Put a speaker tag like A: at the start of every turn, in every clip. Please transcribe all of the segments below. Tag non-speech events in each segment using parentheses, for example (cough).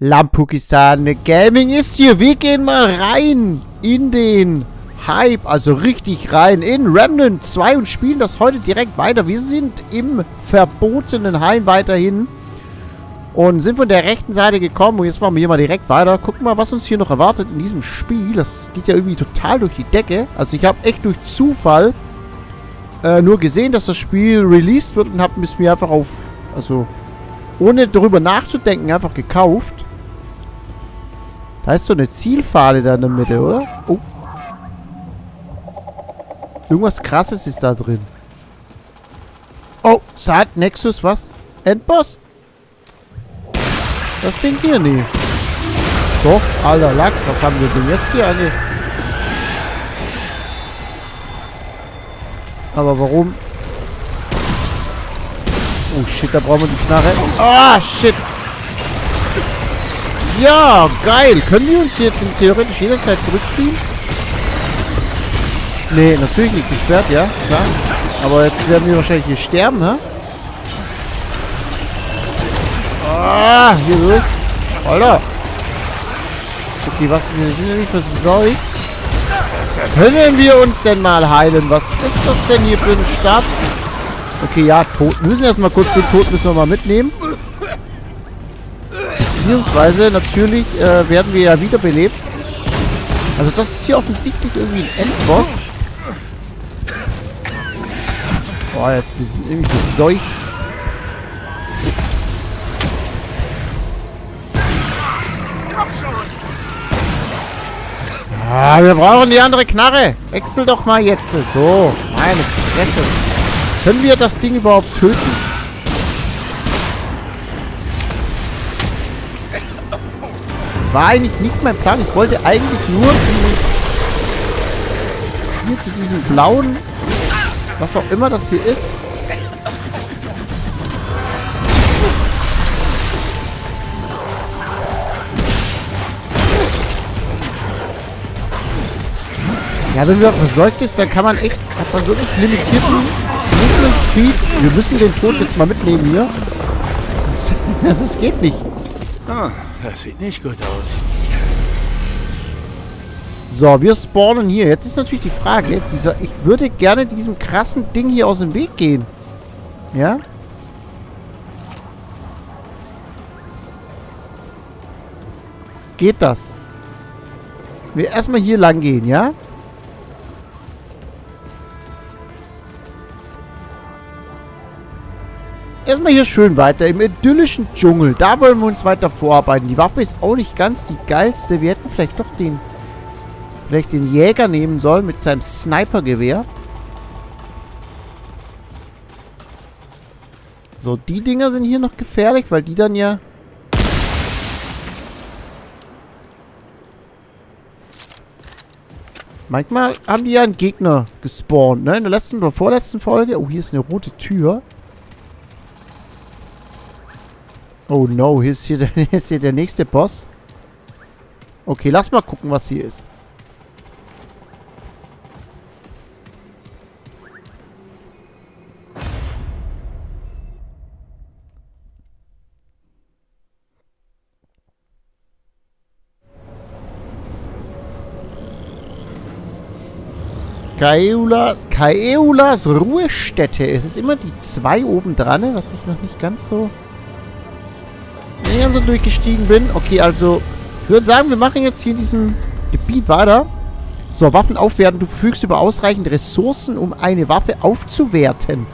A: Lampukistan Gaming ist hier. Wir gehen mal rein in den Hype, also richtig rein in Remnant 2 und spielen das heute direkt weiter. Wir sind im verbotenen Heim weiterhin und sind von der rechten Seite gekommen und jetzt machen wir hier mal direkt weiter. Gucken mal, was uns hier noch erwartet in diesem Spiel. Das geht ja irgendwie total durch die Decke. Also ich habe echt durch Zufall äh, nur gesehen, dass das Spiel released wird und habe es mir einfach auf, also ohne darüber nachzudenken, einfach gekauft. Da ist so eine Zielfahne da in der Mitte, oder? Oh. Irgendwas krasses ist da drin. Oh, Saat Nexus, was? Endboss? Das Ding hier, nee. Doch, alter Lachs, was haben wir denn jetzt hier alle? Aber warum? Oh shit, da brauchen wir die Knarre. Ah, oh, shit. Ja, geil. Können wir uns hier theoretisch jederzeit zurückziehen? Nee, natürlich nicht gesperrt, ja, klar. Aber jetzt werden wir wahrscheinlich hier sterben, hä? Ah, hier durch. Alter. Okay, was, wir sind ja nicht versorgt. Können wir uns denn mal heilen? Was ist das denn hier für ein Stab? Okay, ja, tot. Wir müssen erstmal kurz den Tod müssen wir mal mitnehmen. Beziehungsweise, natürlich äh, werden wir ja wiederbelebt. Also das ist hier offensichtlich irgendwie ein Endboss. Boah, jetzt, wir sind irgendwie verseucht. Ah, wir brauchen die andere Knarre. Wechsel doch mal jetzt. So, meine Fresse. Können wir das Ding überhaupt töten? War eigentlich nicht mein Plan. Ich wollte eigentlich nur dieses... Hier zu diesem blauen... Was auch immer das hier ist. Ja, wenn man versorgt ist, dann kann man echt... Hat man wirklich limitierten Movement Speeds. Wir müssen den Tod jetzt mal mitnehmen hier. Das ist... (laughs) Das ist, geht nicht.
B: Ah, das sieht nicht gut aus.
A: So, wir spawnen hier. Jetzt ist natürlich die Frage, dieser, ich würde gerne diesem krassen Ding hier aus dem Weg gehen. Ja? Geht das? Wir erstmal hier lang gehen, ja? Erstmal hier schön weiter im idyllischen Dschungel. Da wollen wir uns weiter vorarbeiten. Die Waffe ist auch nicht ganz die geilste. Wir hätten vielleicht doch den vielleicht den Jäger nehmen sollen mit seinem Snipergewehr. So, die Dinger sind hier noch gefährlich, weil die dann ja... Manchmal haben die ja einen Gegner gespawnt, ne? In der letzten oder vorletzten Folge. Oh, hier ist eine rote Tür. Oh no, hier ist hier, der, (laughs) hier ist hier der nächste Boss. Okay, lass mal gucken, was hier ist. Kaeulas, Kaeulas Ruhestätte. Es ist immer die 2 oben dran, was ich noch nicht ganz so so durchgestiegen bin. Okay, also ich würde sagen, wir machen jetzt hier in diesem Gebiet weiter. So, Waffen aufwerten. Du verfügst über ausreichend Ressourcen, um eine Waffe aufzuwerten.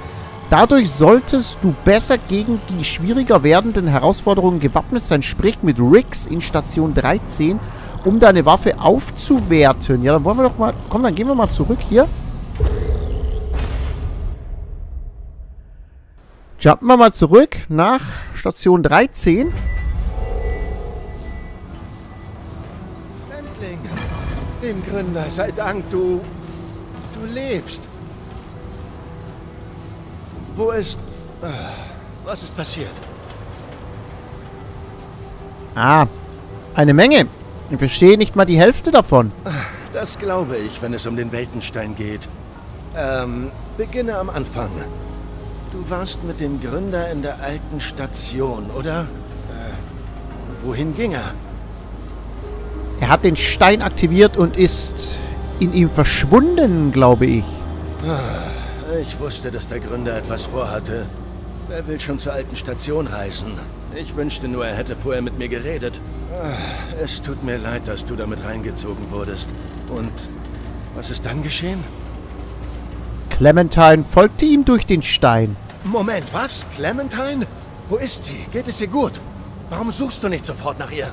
A: Dadurch solltest du besser gegen die schwieriger werdenden Herausforderungen gewappnet sein. Sprich mit Riggs in Station 13, um deine Waffe aufzuwerten. Ja, dann wollen wir doch mal... Komm, dann gehen wir mal zurück hier. Jumpen wir mal zurück nach Station 13.
C: dem Gründer sei Dank, du... du lebst. Wo ist... Äh, was ist passiert?
A: Ah, eine Menge. Ich verstehe nicht mal die Hälfte davon.
C: Das glaube ich, wenn es um den Weltenstein geht. Ähm, beginne am Anfang. Du warst mit dem Gründer in der alten Station, oder? Äh, wohin ging er?
A: Er hat den Stein aktiviert und ist in ihm verschwunden, glaube ich.
C: Ich wusste, dass der Gründer etwas vorhatte. Er will schon zur alten Station reisen. Ich wünschte nur, er hätte vorher mit mir geredet. Ah, Es tut mir leid, dass du damit reingezogen wurdest. Und was ist dann geschehen?
A: Clementine folgte ihm durch den Stein.
C: Moment, was? Clementine? Wo ist sie? Geht es ihr gut? Warum suchst du nicht sofort nach ihr?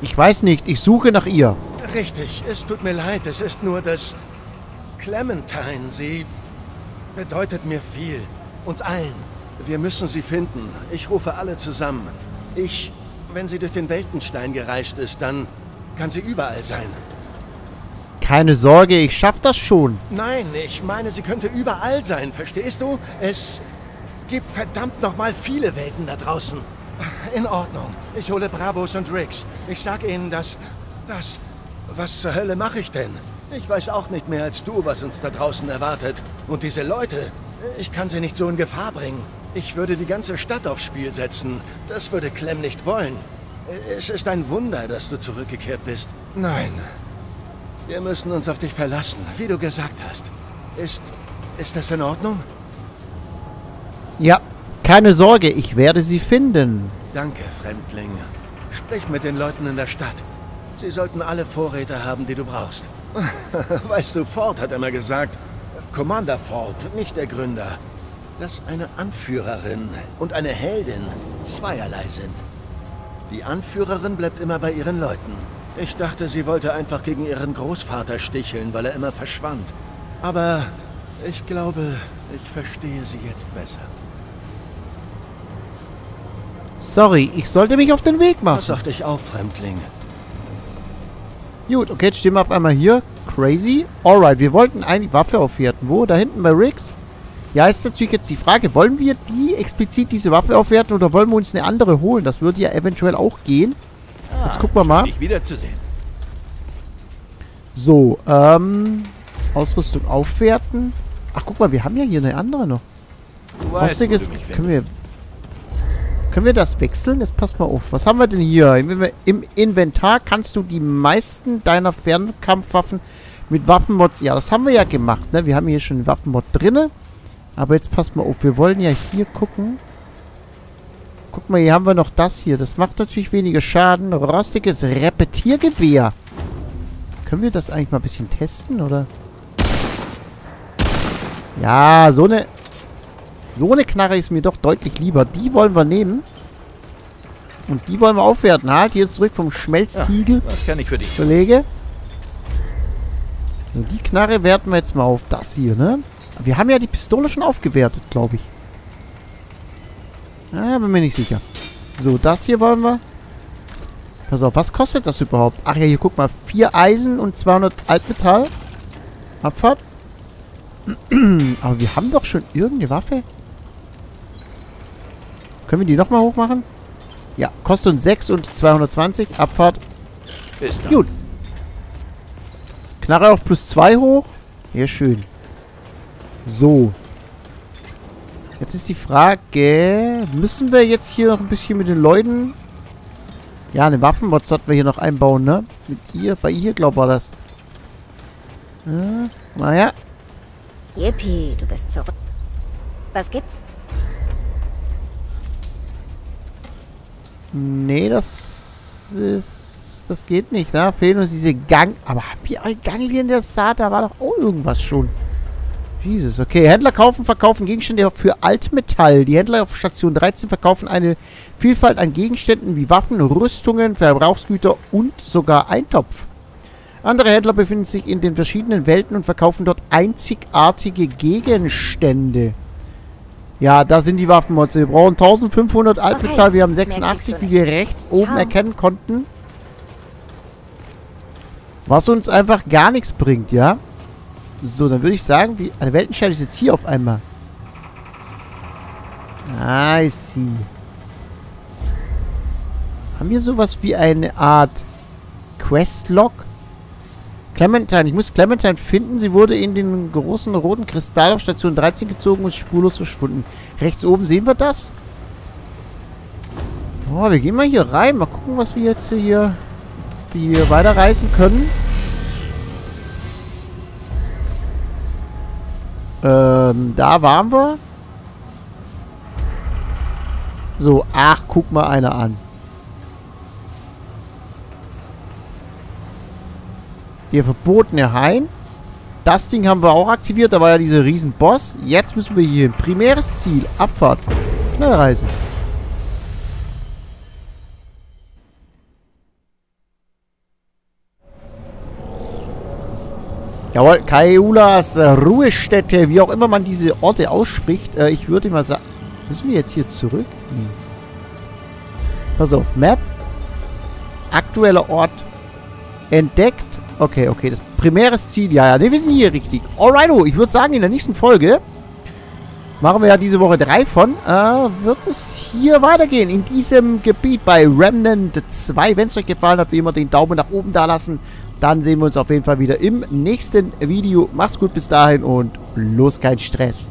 A: Ich weiß nicht, ich suche nach ihr.
C: Richtig, es tut mir leid. Es ist nur das... Clementine, sie bedeutet mir viel. Uns allen. Wir müssen sie finden. Ich rufe alle zusammen. Ich, wenn sie durch den Weltenstein gereist ist, dann kann sie überall sein.
A: Keine Sorge, ich schaff das schon.
C: Nein, ich meine, sie könnte überall sein, verstehst du? Es gibt verdammt nochmal viele Welten da draußen. In Ordnung. Ich hole Bravos und Riggs. Ich sag ihnen, dass... dass... Was zur Hölle mache ich denn? Ich weiß auch nicht mehr als du, was uns da draußen erwartet. Und diese Leute, ich kann sie nicht so in Gefahr bringen. Ich würde die ganze Stadt aufs Spiel setzen. Das würde Clem nicht wollen. Es ist ein Wunder, dass du zurückgekehrt bist. Nein. Wir müssen uns auf dich verlassen, wie du gesagt hast. Ist... ist das in Ordnung?
A: Ja, keine Sorge, ich werde sie finden.
C: Danke, Fremdling. Sprich mit den Leuten in der Stadt. Sie sollten alle Vorräte haben, die du brauchst. (laughs) Weißt du, Ford hat immer gesagt, Commander Ford, nicht der Gründer, dass eine Anführerin und eine Heldin zweierlei sind. Die Anführerin bleibt immer bei ihren Leuten. Ich dachte, sie wollte einfach gegen ihren Großvater sticheln, weil er immer verschwand. Aber ich glaube, ich verstehe sie jetzt besser.
A: Sorry, ich sollte mich auf den Weg
C: Pass
A: machen.
C: auf dich auf, Fremdling.
A: Gut, okay, jetzt stehen wir auf einmal hier. Crazy. Alright, wir wollten eigentlich Waffe aufwerten. Wo? Da hinten bei Riggs? Ja, ist natürlich jetzt die Frage, wollen wir die explizit diese Waffe aufwerten oder wollen wir uns eine andere holen? Das würde ja eventuell auch gehen. Jetzt gucken wir mal.
B: Dich wiederzusehen.
A: So, ähm, Ausrüstung aufwerten. Ach, guck mal, wir haben ja hier eine andere noch. Rostiges, können wir. Können wir das wechseln? Jetzt pass mal auf. Was haben wir denn hier? Im, Inventar kannst du die meisten deiner Fernkampfwaffen mit Waffenmods... Ja, das haben wir ja gemacht, ne? Wir haben hier schon einen Waffenmod drinne. Aber jetzt pass mal auf. Wir wollen ja hier gucken. Guck mal, hier haben wir noch das hier. Das macht natürlich weniger Schaden. Rostiges Repetiergewehr. Können wir das eigentlich mal ein bisschen testen, oder? Ja, so eine... So eine Knarre ist mir doch deutlich lieber. Die wollen wir nehmen. Und die wollen wir aufwerten. Halt, hier ist zurück vom Schmelztiegel,
B: Was kann ich für dich tun?
A: Kollege. So, die Knarre werten wir jetzt mal auf. Das hier, ne? Wir haben ja die Pistole schon aufgewertet, glaube ich. Ah, bin mir nicht sicher. So, das hier wollen wir. Pass auf, was kostet das überhaupt? Ach ja, hier guck mal. 4 Eisen und 200 Altmetall. Abfahrt. (clears throat) Aber wir haben doch schon irgendeine Waffe. Können wir die nochmal hochmachen? Ja, kostet uns 6 und 220. Abfahrt.
B: Bis dann.
A: Gut. Knarre auf plus 2 hoch. Ja, schön. So. Jetzt ist die Frage, müssen wir jetzt hier noch ein bisschen mit den Leuten... Ja, eine Waffenmod sollten wir hier noch einbauen, ne? Mit ihr, bei ihr, glaube ich, war das. Äh, naja.
D: Yippie, du bist zurück. Was gibt's?
A: Nee, das ist... Das geht nicht, da fehlen uns diese Gang... Aber wir ein Ganglien der Saat? Da war doch auch irgendwas schon. Jesus, okay. Händler kaufen, verkaufen Gegenstände für Altmetall. Die Händler auf Station 13 verkaufen eine Vielfalt an Gegenständen wie Waffen, Rüstungen, Verbrauchsgüter und sogar Eintopf. Andere Händler befinden sich in den verschiedenen Welten und verkaufen dort einzigartige Gegenstände. Ja, da sind die Waffenmods. Wir brauchen 1500 Altmetall. Wir haben
D: mehr kriegst
A: 86,
D: du
A: wie wir rechts oben
D: Ciao.
A: erkennen konnten. Was uns einfach gar nichts bringt, ja? So, dann würde ich sagen, die der Weltenstein ist jetzt hier auf einmal. I see. Haben wir sowas wie eine Art Questlog? Clementine, ich muss Clementine finden. Sie wurde in den großen roten Kristall auf Station 13 gezogen und ist spurlos verschwunden. Rechts oben sehen wir das. Oh, wir gehen mal hier rein. Mal gucken, was wir jetzt hier, hier weiterreisen können. Ähm, da waren wir. So, ach, guck mal einer an. Der verbotene Hain. Das Ding haben wir auch aktiviert. Da war ja dieser riesen Boss. Jetzt müssen wir hier hin. Primäres Ziel. Abfahrt. Schnell reisen. Jawohl, Kaiulas äh, Ruhestätte, wie auch immer man diese Orte ausspricht. Äh, ich würde mal sagen... Müssen wir jetzt hier zurück? Nee. Pass auf, Map. Aktueller Ort. Entdeckt. Okay, okay, das primäres Ziel. Ja, ja, ne, wir sind hier richtig. Alrighto, ich würde sagen, in der nächsten Folge machen wir ja diese Woche drei von, äh, wird es hier weitergehen. In diesem Gebiet bei Remnant 2. Wenn es euch gefallen hat, wie immer den Daumen nach oben da lassen. Dann sehen wir uns auf jeden Fall wieder im nächsten Video. Macht's gut bis dahin und los kein Stress.